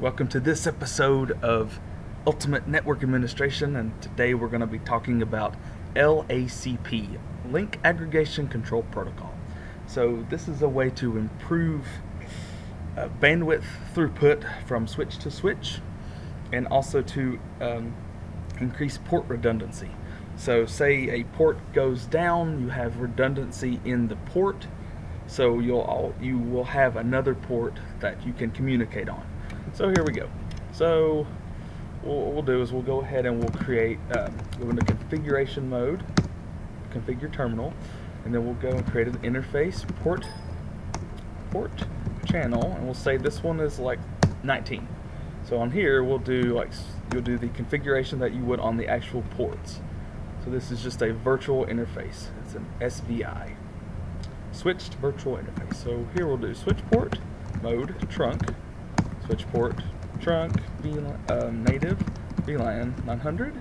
Welcome to this episode of Ultimate Network Administration, and today we're going to be talking about LACP, Link Aggregation Control Protocol. So, this is a way to improve uh, bandwidth throughput from switch to switch and also to um, increase port redundancy. So, say a port goes down, you have redundancy in the port, so you'll all, you will have another port that you can communicate on. So here we go. So what we'll do is we'll go ahead and we'll create, um, go into configuration mode, configure terminal, and then we'll go and create an interface port, port channel, and we'll say this one is like 19. So on here we'll do like, you'll do the configuration that you would on the actual ports. So this is just a virtual interface. It's an SVI. Switched virtual interface. So here we'll do switch port, mode, trunk, switch port, trunk, VLAN, um, native, VLAN 900. So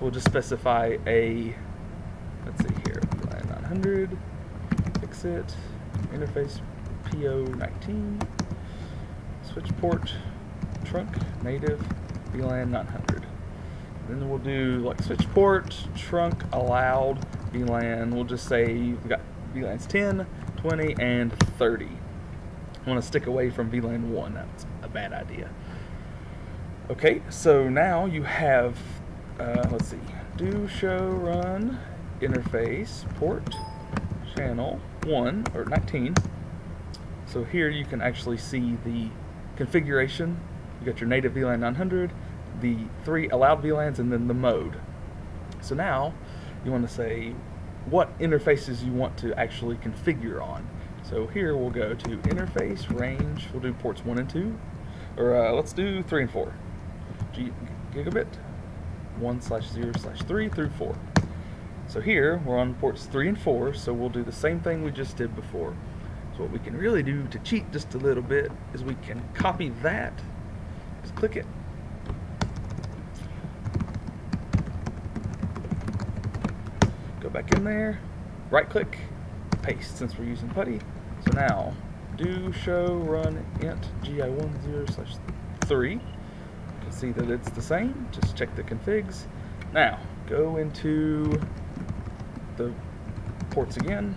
we'll just specify a, let's see here, VLAN 900, fix it, interface PO19, switch port, trunk, native, VLAN 900. Then we'll do like switch port, trunk, allowed, VLAN. We'll just say we've got VLANs 10, 20, and 30. I want to stick away from VLAN 1. That's bad idea. Okay, so now you have, uh, let's see, do show run interface port channel 1 or 19. So here you can actually see the configuration. You got your native VLAN 900, the three allowed VLANs, and then the mode. So now you want to say what interfaces you want to actually configure on. So here we'll go to interface range. We'll do ports one and two, or uh, let's do three and four. G gigabit one slash zero slash three through four. So here we're on ports three and four. So we'll do the same thing we just did before. So what we can really do to cheat just a little bit is we can copy that. Just click it. Go back in there. Right click paste since we're using PuTTY. So now, do show run int gi10 slash 3. You can see that it's the same. Just check the configs. Now, go into the ports again.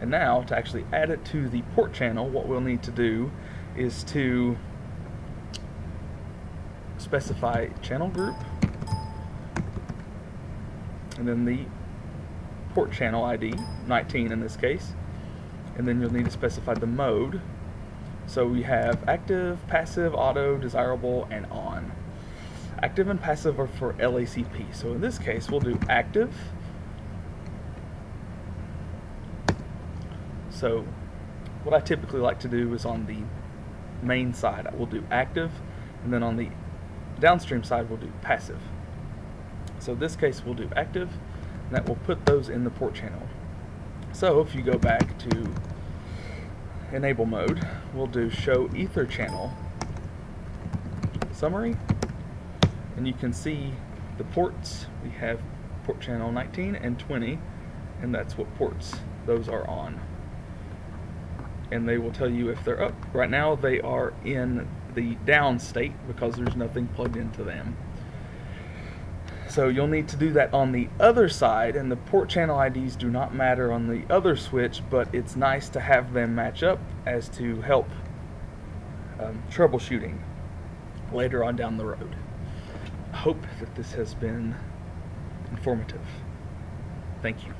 And now, to actually add it to the port channel, what we'll need to do is to specify channel group and then the port channel ID, 19 in this case, and then you'll need to specify the mode. So we have active, passive, auto, desirable, and on. Active and passive are for LACP. So in this case, we'll do active. So what I typically like to do is on the main side, I will do active, and then on the downstream side, we'll do passive. So this case, we'll do active, and that will put those in the port channel. So if you go back to enable mode, we'll do show etherchannel summary, and you can see the ports. We have port channel 19 and 20, and that's what ports those are on. And they will tell you if they're up. Right now they are in the down state because there's nothing plugged into them. So you'll need to do that on the other side, and the port channel IDs do not matter on the other switch, but it's nice to have them match up as to help um, troubleshooting later on down the road. I hope that this has been informative. Thank you.